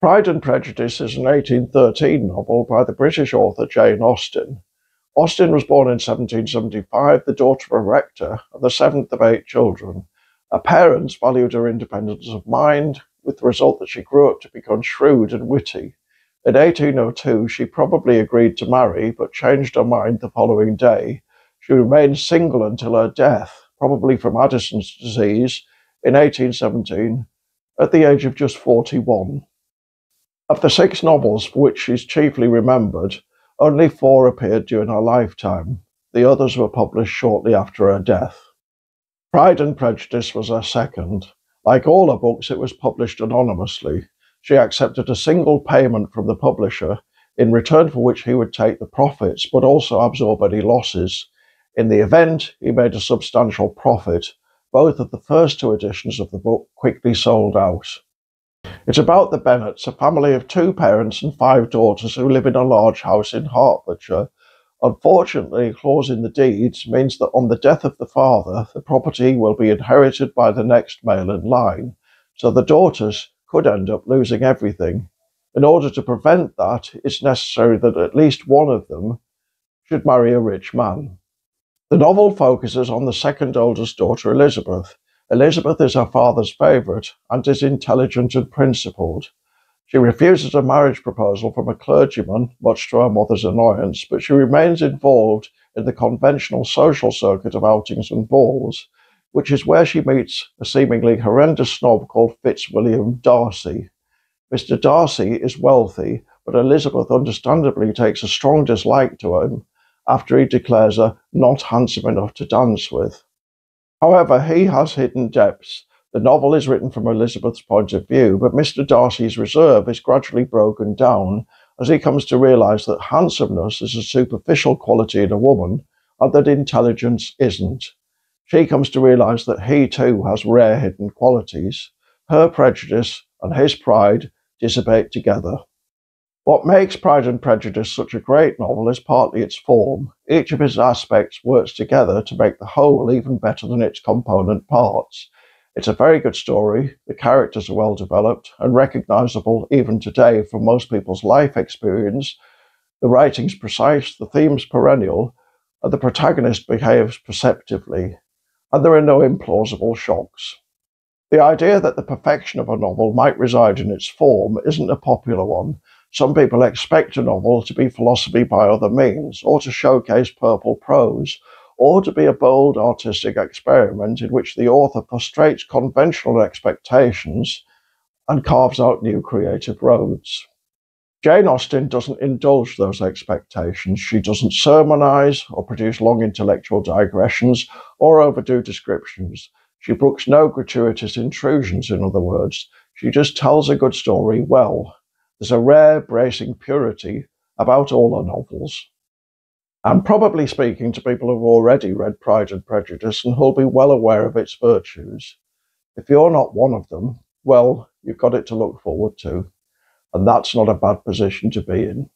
Pride and Prejudice is an 1813 novel by the British author Jane Austen. Austen was born in 1775, the daughter of a rector and the seventh of eight children. Her parents valued her independence of mind, with the result that she grew up to become shrewd and witty. In 1802, she probably agreed to marry, but changed her mind the following day. She remained single until her death, probably from Addison's disease, in 1817, at the age of just 41. Of the six novels for which she's chiefly remembered, only four appeared during her lifetime. The others were published shortly after her death. Pride and Prejudice was her second. Like all her books, it was published anonymously. She accepted a single payment from the publisher, in return for which he would take the profits but also absorb any losses. In the event, he made a substantial profit. Both of the first two editions of the book quickly sold out. It's about the Bennets, a family of two parents and five daughters who live in a large house in Hertfordshire. Unfortunately, a clause in the deeds means that on the death of the father, the property will be inherited by the next male in line, so the daughters could end up losing everything. In order to prevent that, it's necessary that at least one of them should marry a rich man. The novel focuses on the second oldest daughter, Elizabeth, Elizabeth is her father's favourite and is intelligent and principled. She refuses a marriage proposal from a clergyman, much to her mother's annoyance, but she remains involved in the conventional social circuit of outings and balls, which is where she meets a seemingly horrendous snob called Fitzwilliam Darcy. Mr. Darcy is wealthy, but Elizabeth understandably takes a strong dislike to him after he declares her not handsome enough to dance with. However, he has hidden depths. The novel is written from Elizabeth's point of view, but Mr. Darcy's reserve is gradually broken down as he comes to realize that handsomeness is a superficial quality in a woman and that intelligence isn't. She comes to realize that he too has rare hidden qualities. Her prejudice and his pride dissipate together. What makes Pride and Prejudice such a great novel is partly its form. Each of its aspects works together to make the whole even better than its component parts. It's a very good story, the characters are well developed and recognizable even today from most people's life experience. The writing's precise, the theme's perennial, and the protagonist behaves perceptively, and there are no implausible shocks. The idea that the perfection of a novel might reside in its form isn't a popular one some people expect a novel to be philosophy by other means, or to showcase purple prose, or to be a bold artistic experiment in which the author frustrates conventional expectations and carves out new creative roads. Jane Austen doesn't indulge those expectations. She doesn't sermonize or produce long intellectual digressions or overdo descriptions. She brooks no gratuitous intrusions, in other words. She just tells a good story well. There's a rare, bracing purity about all her novels. I'm probably speaking to people who've already read Pride and Prejudice and who'll be well aware of its virtues. If you're not one of them, well, you've got it to look forward to, and that's not a bad position to be in.